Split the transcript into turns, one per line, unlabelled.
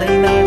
they know.